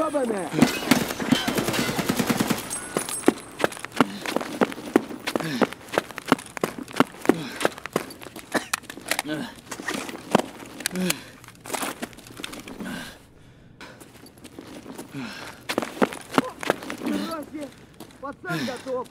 ёбаная! Здравствуйте! Пацан готов!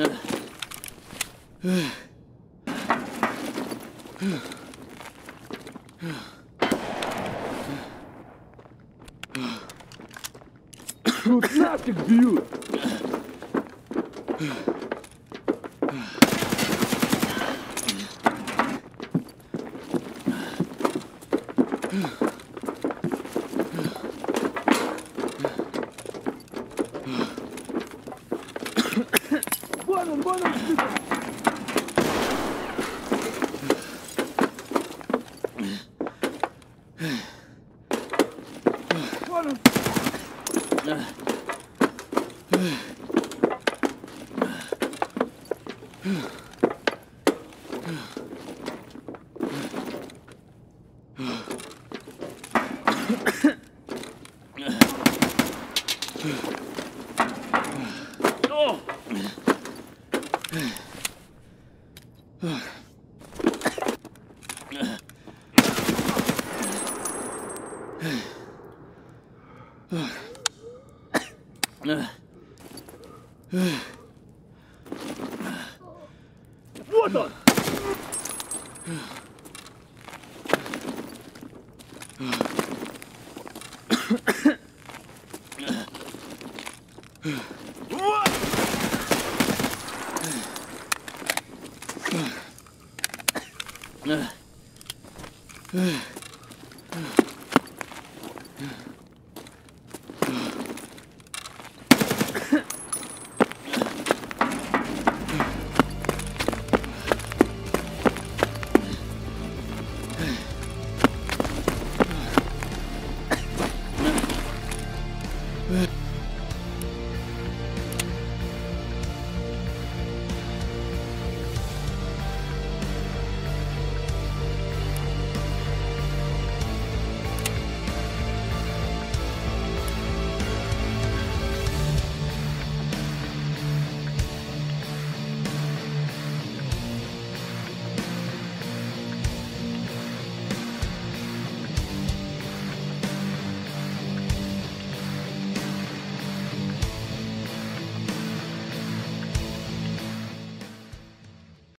partner. Fantastic view! Ugh. bueno, bueno, bueno. Oh! Вот он! Ugh. うん。